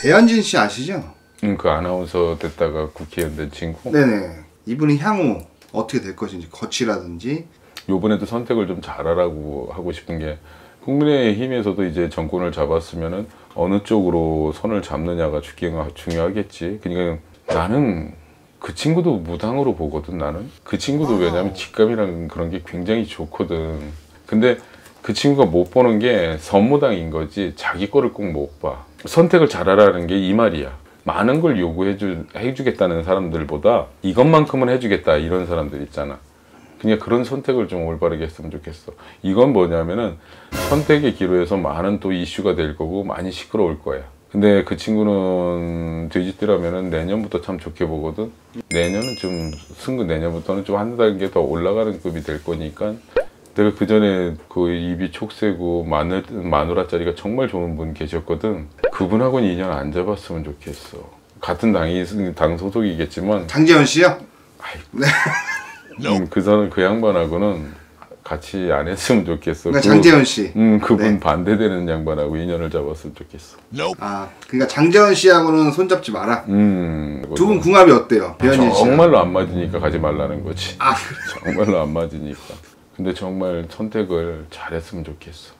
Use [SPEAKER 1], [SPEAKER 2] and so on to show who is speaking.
[SPEAKER 1] 배현진 씨 아시죠?
[SPEAKER 2] 음, 그 아나운서 됐다가 국회의원 된 친구.
[SPEAKER 1] 네네. 이분이 향후 어떻게 될 것인지 거치라든지
[SPEAKER 2] 요번에도 선택을 좀 잘하라고 하고 싶은 게 국민의힘에서도 이제 정권을 잡았으면은 어느 쪽으로 손을 잡느냐가 중요- 중요하겠지. 그러니까 나는 그 친구도 무당으로 보거든 나는. 그 친구도 왜냐면 직감이라는 그런 게 굉장히 좋거든. 근데 그 친구가 못 보는 게 선무당인 거지 자기 거를 꼭 못 봐. 선택을 잘하라는 게 이 말이야. 많은 걸 요구해 주, 해주겠다는 사람들보다 이것만큼은 해주겠다 이런 사람들 있잖아. 그냥 그런 선택을 좀 올바르게 했으면 좋겠어. 이건 뭐냐면은 선택의 기로에서 많은 또 이슈가 될 거고 많이 시끄러울 거야. 근데 그 친구는 돼지띠라면은 내년부터 참 좋게 보거든. 내년은 좀 승근 내년부터는 좀 한 단계 더 올라가는 급이 될 거니까 내가 그 전에 그 입이 촉새고 마늘 마누라짜리가 정말 좋은 분 계셨거든. 그분하고는 인연 안 잡았으면 좋겠어. 같은 당이 당 소속이겠지만
[SPEAKER 1] 장재현 씨요?
[SPEAKER 2] 음, 그 사람 그 양반하고는 같이 안 했으면 좋겠어.
[SPEAKER 1] 그러니까
[SPEAKER 2] 그-
[SPEAKER 1] 장재현 씨.
[SPEAKER 2] 음, 그분
[SPEAKER 1] 네.
[SPEAKER 2] 반대되는 양반하고 인연을 잡았으면 좋겠어.
[SPEAKER 1] 아 그러니까 장재현 씨하고는 손잡지 마라.
[SPEAKER 2] 음.
[SPEAKER 1] 두 분 궁합이 어때요? 배현진 씨.
[SPEAKER 2] 정말로 안 맞으니까 가지 말라는 거지.
[SPEAKER 1] 아
[SPEAKER 2] 정말로 안 맞으니까. 근데 정말 선택을 잘했으면 좋겠어.